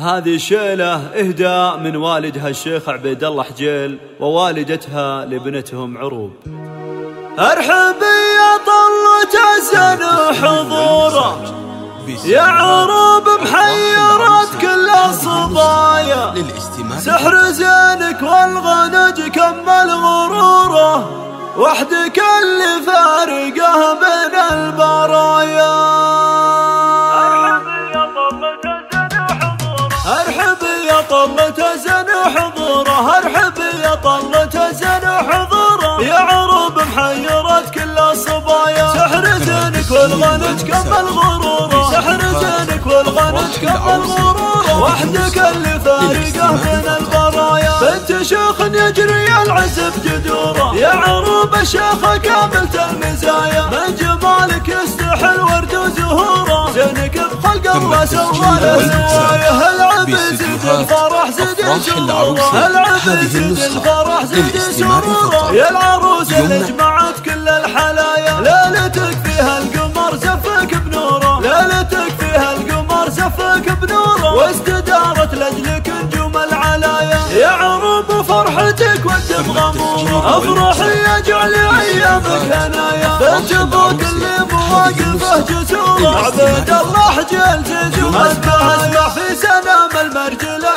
هذه شيلة إهداء من والدها الشيخ عبيد الله حجيل ووالدتها لابنتهم عروب. ارحبي يا طلة الزن حضوره يا عروب محيرات كل الصبايا سحر زينك والغنج كمل غروره وحدك اللي فارقه بين البرايا. حضوره ارحب يا طلة زن حضوره. يا عروب محيرات كل الصبايا سحر زينك والغنج كمل غرورة. سحر زينك والغنج كمل غرورة. وحدك اللي فارقة بين البرايا. بنت شيخ يجري العز بجدوره يا عروب الشيخ كاملة المزايا من جمالك يستحل ورد وزهوره زينك بخلق الله سوى له سوايه العب زيد الفرح سروره العب زيد الفرح زيد سروره يا العروس اللي جمعت كل الحلايا. ليلتك فيها القمر زفك بنوره. ليلتك فيها القمر زفك بنوره. واستدارت لأجلك نجوم العلايا. يا عروب فرحتك والدم غموره افرحي أجعل ايامك هنايا أبوك اللي مواقفه جسوره عبيد الله حجل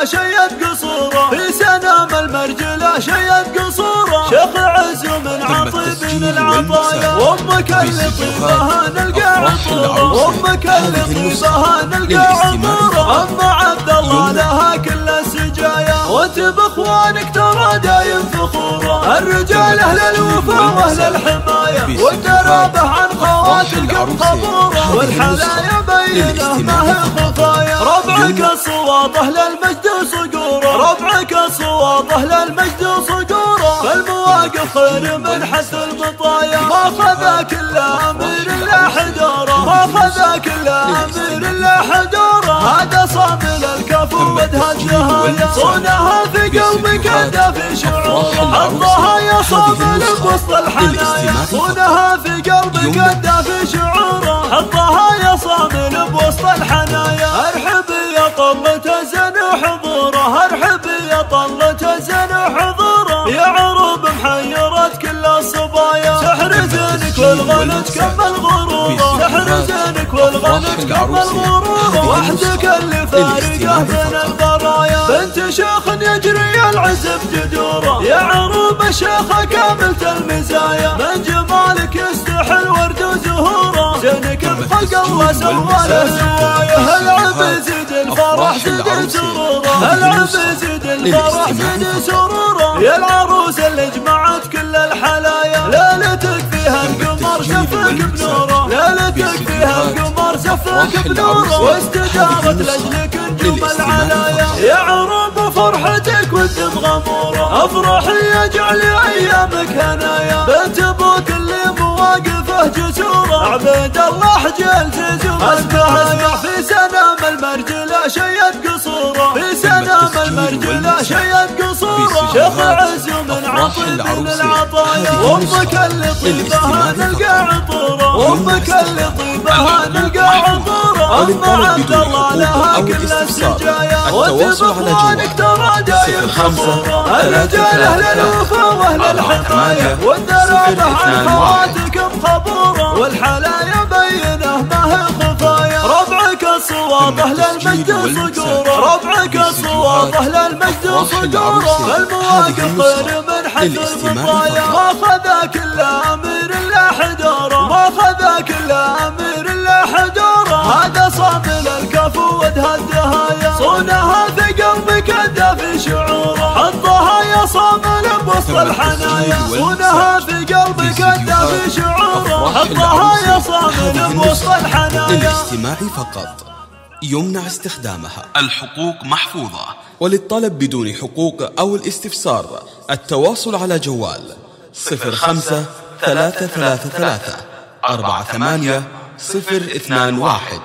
شيد قصوره. في سنام المرجله شيد قصوره. شيخ عز من عطيب العطايا. وامك اللي طيبها نلقى عطورة. وامك اللي طيبها نلقى عطورة. أما عبد الله لها كل السجايا. وانت بإخوانك ترى دايم فخورة. الرجال أهل الوفا وأهل الحماية. والدرابه عن خواتك خبوره والحلايا بينه ما هي خفايا ربعك الصواب أهل المجد وصقوره ربعك الصواب أهل المجد وصقوره فالمواقف خير من حث المطايا. ما خذاك الا أمير إلا حداره ما خذاك الا أمير إلا حداره هذا صامل الكفو ودها النهايا صونها في قلبك انت في شعوره حطها يا صامل بوسط الحنايا. صونها في قلبك انت في شعوره حطها يا صامل بوسط الحنايا ارحبي يا طلة زن حضوره ارحبي يا طلة زن حضوره يا عروب محيرات كل الصبايا. سحر زينك والغنج كمل غروره سحر زينك والغنج كمل غروره وحدك اللي فارقه بين البرايا بنت شيخ يجري العز بجدوره يا عروب الشيخ كاملة المزايا من جمالك يستحل ورد وزهوره زينك بخلق الله سوى له العب زيد الفرح زيد سروره العب زيد الفرح زيد سروره يا العروس اللي جمعت كل الحلايا. ليلتك فيها القمر زفك بنوره ليلتك فيها القمر زفك بنوره واستدارت لأجلك نجوم العلايا. يا عروب فرحتك والدم غموره افرحي اجعلي أيامك هنايا. بنت أبوك اللي عبيد الله حجل اسمع اسمع في سنام المرجله شيد قصوره في سنام المرجله شيد قصوره شيخ عز من عطيب من العطايا. وامك اللي طيبها نلقى عطوره وامك اللي طيبها نلقى عطوره أما عبد الله لها كل السجايا وانت باخوانك ترى دايم خبوره الرجال أهل الوفا وأهل الحمايه والدرابة عن خواتك مخبوره والحلايا بينه ما هي خفايا. ربعك الصواب أهل المجد صقوره ربعك الصواب أهل المجد صقوره المواقف خير من حد المطايا ما خذاك الا أمير إلا حداره ما خذاك الا أمير إلا حداره هذا صامل الكفو ودها الدهايا. صونها في قلبك انت وسط الحنايا ونهى في قلبك الدافي شعوره حطها يا صامل بوسط الحنايا للاستماع فقط. يمنع استخدامها. الحقوق محفوظة. وللطلب بدون حقوق أو الاستفسار التواصل على جوال 05 333 2 1